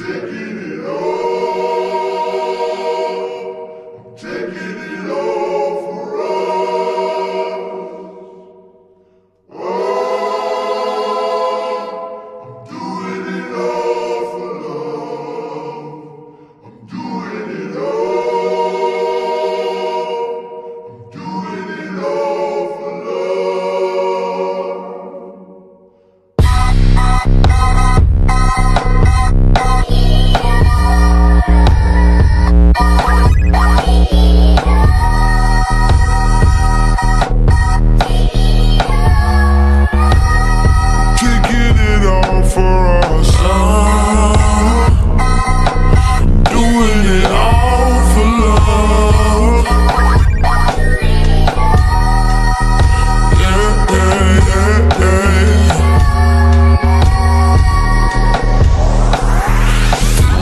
Shaking it up.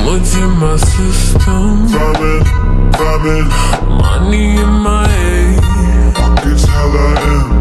What's in my system? Vibing, vibing Money in my head It's Pockets I am.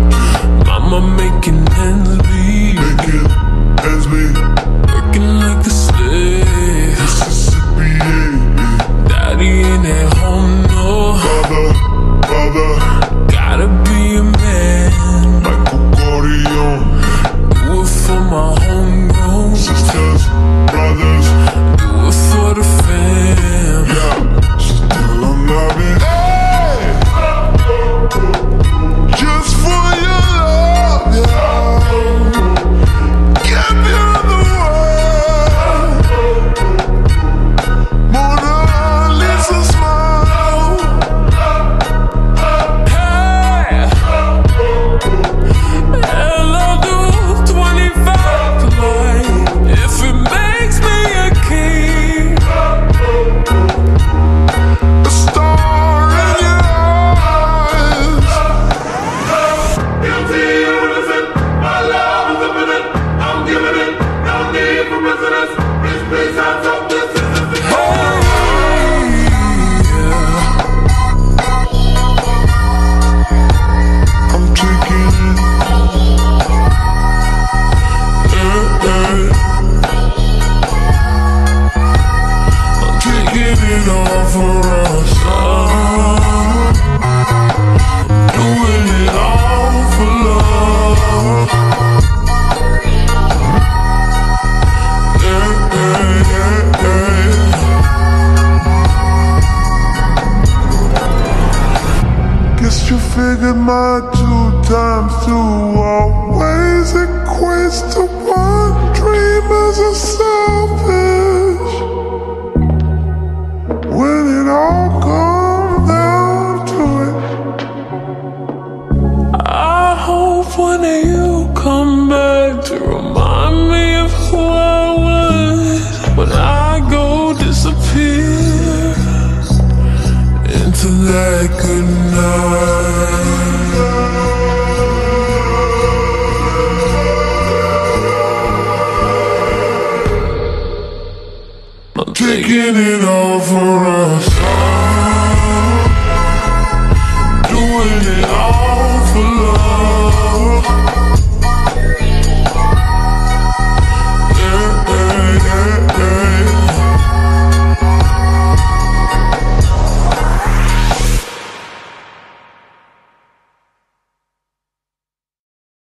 give it all for us. Doing it all for love. Yeah, yeah, yeah, yeah. Guess you figured my two times two. You come back to remind me of who I was When I go disappear Into that good night. Taking it all for